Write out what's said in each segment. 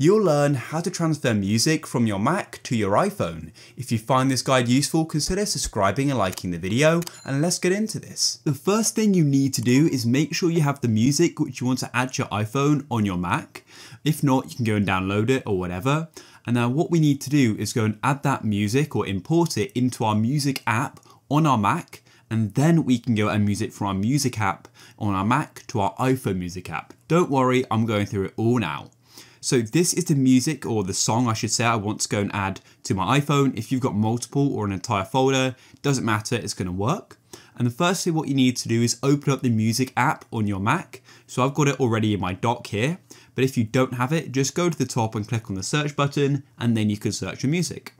You'll learn how to transfer music from your Mac to your iPhone. If you find this guide useful, consider subscribing and liking the video, and let's get into this. The first thing you need to do is make sure you have the music which you want to add to your iPhone on your Mac. If not, you can go and download it or whatever. And now what we need to do is go and add that music or import it into our music app on our Mac and then we can go and use it from our music app on our Mac to our iPhone music app. Don't worry, I'm going through it all now. So this is the music or the song I should say I want to go and add to my iPhone. If you've got multiple or an entire folder, doesn't matter, it's going to work. And the first thing what you need to do is open up the music app on your Mac. So I've got it already in my dock here, but if you don't have it, just go to the top and click on the search button and then you can search your music.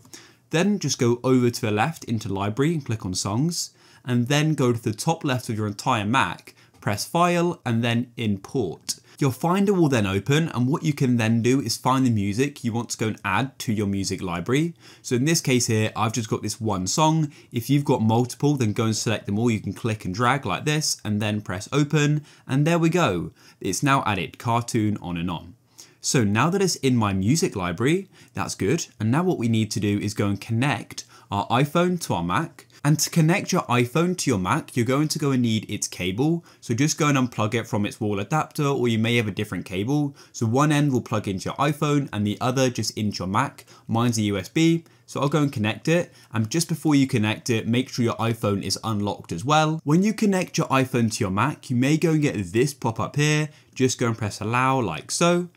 Then just go over to the left into library and click on songs and then go to the top left of your entire Mac, press file and then import. Your Finder will then open and what you can then do is find the music you want to go and add to your music library. So in this case here, I've just got this one song. If you've got multiple, then go and select them all. You can click and drag like this and then press open and there we go. It's now added cartoon on and on. So now that it's in my music library, that's good. And now what we need to do is go and connect our iPhone to our Mac and to connect your iPhone to your Mac, you're going to go and need its cable. So just go and unplug it from its wall adapter or you may have a different cable. So one end will plug into your iPhone and the other just into your Mac. Mine's a USB. So I'll go and connect it. And just before you connect it, make sure your iPhone is unlocked as well. When you connect your iPhone to your Mac, you may go and get this pop up here. Just go and press allow like so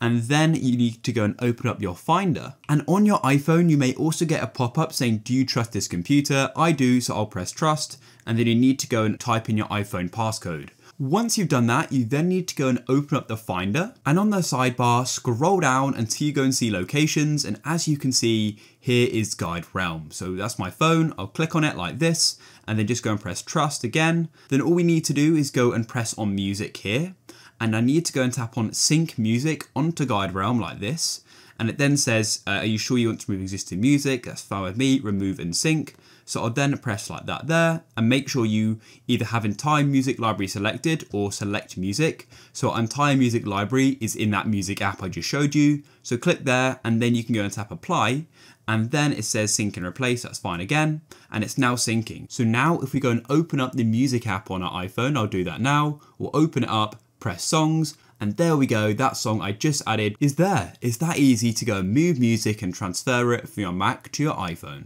and then you need to go and open up your Finder. And on your iPhone, you may also get a pop-up saying, do you trust this computer? I do, so I'll press trust, and then you need to go and type in your iPhone passcode. Once you've done that, you then need to go and open up the Finder, and on the sidebar, scroll down until you go and see locations, and as you can see, here is Guide Realm. So that's my phone, I'll click on it like this, and then just go and press trust again. Then all we need to do is go and press on music here, and I need to go and tap on sync music onto Guide Realm like this. And it then says, uh, are you sure you want to remove existing music? That's fine with me, remove and sync. So I'll then press like that there and make sure you either have entire music library selected or select music. So entire music library is in that music app I just showed you. So click there and then you can go and tap apply and then it says sync and replace, that's fine again, and it's now syncing. So now if we go and open up the music app on our iPhone, I'll do that now, we'll open it up press songs, and there we go, that song I just added is there. It's that easy to go and move music and transfer it from your Mac to your iPhone.